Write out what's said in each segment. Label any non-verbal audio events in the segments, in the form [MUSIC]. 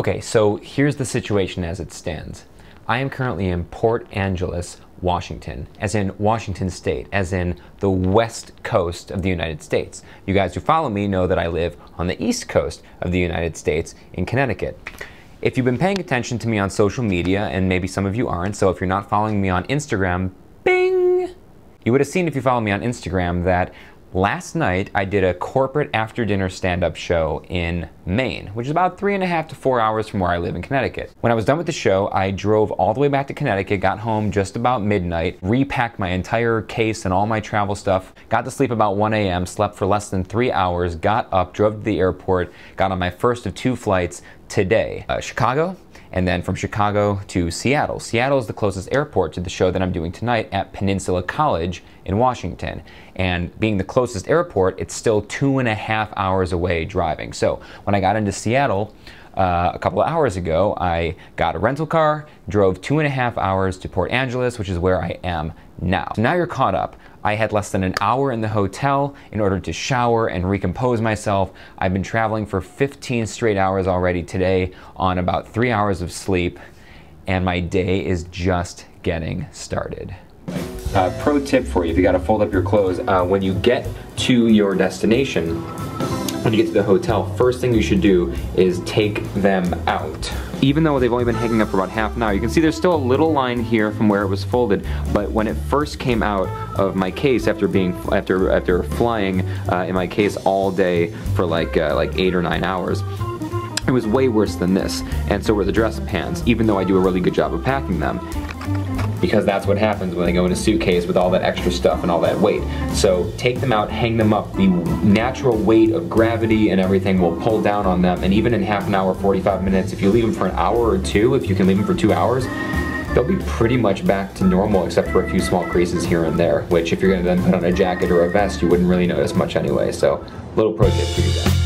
Okay, so here's the situation as it stands. I am currently in Port Angeles, Washington, as in Washington State, as in the west coast of the United States. You guys who follow me know that I live on the east coast of the United States in Connecticut. If you've been paying attention to me on social media, and maybe some of you aren't, so if you're not following me on Instagram, bing! You would have seen if you follow me on Instagram that Last night, I did a corporate after dinner stand up show in Maine, which is about three and a half to four hours from where I live in Connecticut. When I was done with the show, I drove all the way back to Connecticut, got home just about midnight, repacked my entire case and all my travel stuff, got to sleep about 1 a.m., slept for less than three hours, got up, drove to the airport, got on my first of two flights today. Uh, Chicago, and then from Chicago to Seattle. Seattle is the closest airport to the show that I'm doing tonight at Peninsula College in Washington. And being the closest airport, it's still two and a half hours away driving. So when I got into Seattle, uh, a couple of hours ago, I got a rental car, drove two and a half hours to Port Angeles, which is where I am now. So now you're caught up. I had less than an hour in the hotel in order to shower and recompose myself. I've been traveling for 15 straight hours already today on about three hours of sleep, and my day is just getting started. Uh, pro tip for you if you got to fold up your clothes, uh, when you get to your destination, when you get to the hotel, first thing you should do is take them out. Even though they've only been hanging up for about half an hour, you can see there's still a little line here from where it was folded, but when it first came out of my case after being after after flying uh, in my case all day for like uh, like eight or nine hours, it was way worse than this, and so were the dress pants, even though I do a really good job of packing them because that's what happens when they go in a suitcase with all that extra stuff and all that weight. So take them out, hang them up. The natural weight of gravity and everything will pull down on them. And even in half an hour, 45 minutes, if you leave them for an hour or two, if you can leave them for two hours, they'll be pretty much back to normal except for a few small creases here and there, which if you're gonna then put on a jacket or a vest, you wouldn't really notice much anyway. So little pro tip for you guys.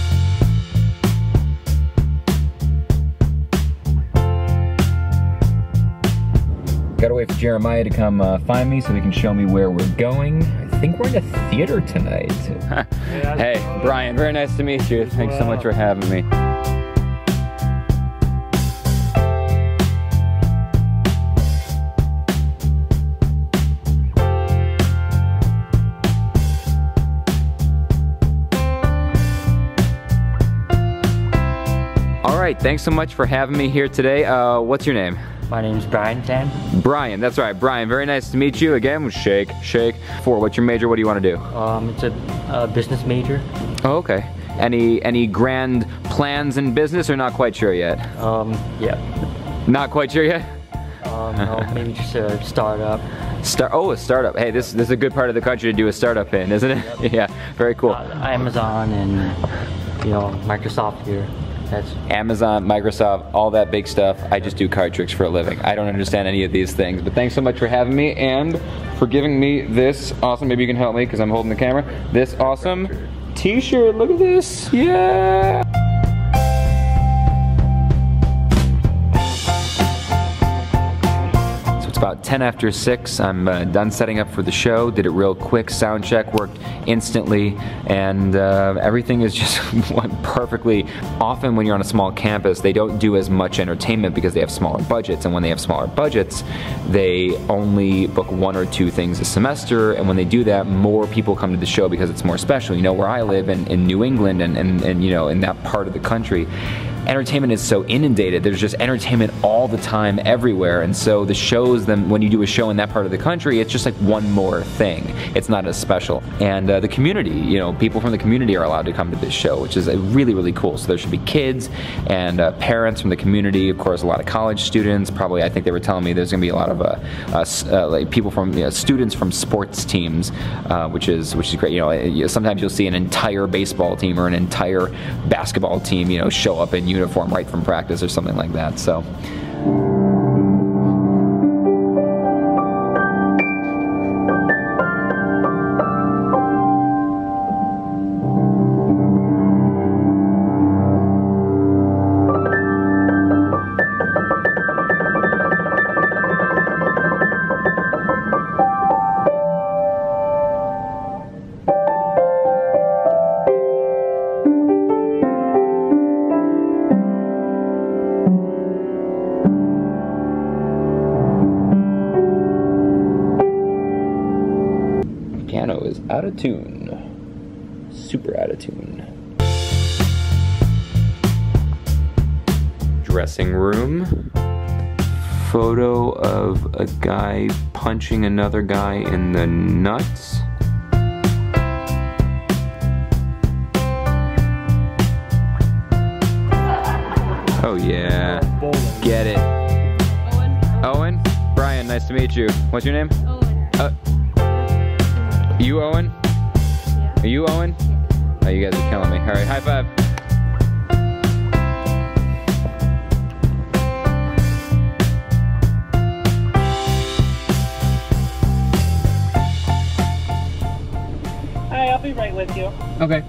Gotta wait for Jeremiah to come uh, find me so he can show me where we're going. I think we're in a theater tonight. [LAUGHS] hey, Brian, very nice to meet you. Thanks so much for having me. Right, thanks so much for having me here today. Uh, what's your name? My name's Brian Tan. Brian, that's right. Brian, very nice to meet you again. Shake, shake. For what's your major? What do you want to do? Um, it's a, a business major. Oh, okay. Any any grand plans in business or not quite sure yet? Um, yeah. Not quite sure yet? Um, no, [LAUGHS] maybe just a startup. Start. Oh, a startup. Hey, this, this is a good part of the country to do a startup in, isn't it? [LAUGHS] Yep. yeah, very cool. Uh, Amazon and, you know, Microsoft here. That's Amazon, Microsoft, all that big stuff. I just do card tricks for a living. I don't understand any of these things. But thanks so much for having me and for giving me this awesome, maybe you can help me because I'm holding the camera, this awesome t-shirt. Look at this. Yeah. 10 after 6. I'm uh, done setting up for the show. Did it real quick. Sound check worked instantly. And uh, everything is [LAUGHS] just went perfectly. Often when you're on a small campus, they don't do as much entertainment because they have smaller budgets. And when they have smaller budgets, they only book one or two things a semester. And when they do that, more people come to the show because it's more special. You know, where I live in, in New England and, and, and, you know, in that part of the country, entertainment is so inundated. There's just entertainment all the time everywhere. And so the shows, when you do a show in that part of the country, it's just like one more thing. It's not as special. And uh, the community, you know, people from the community are allowed to come to this show, which is really, really cool. So there should be kids and uh, parents from the community. Of course, a lot of college students. Probably, I think they were telling me there's going to be a lot of uh, uh, uh, like people from you know, students from sports teams, uh, which is which is great. You know, sometimes you'll see an entire baseball team or an entire basketball team, you know, show up in uniform right from practice or something like that. So. Out of tune. Super out of tune. Dressing room. Photo of a guy punching another guy in the nuts. Oh yeah. Get it. Owen. Owen? Brian, nice to meet you. What's your name? Owen. Uh, you Owen? Are you Owen? Oh, you guys are killing me. All right, high five. Hi, I'll be right with you. Okay.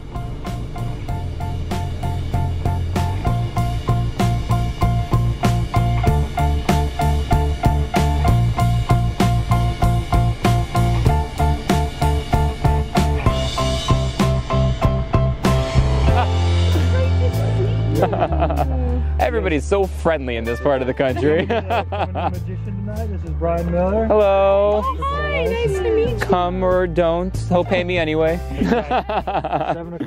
[LAUGHS] Everybody's so friendly in this part of the country. This is Brian Miller. Hello. Oh, hi, nice to meet you. Come or don't. He'll pay me anyway. Seven o'clock.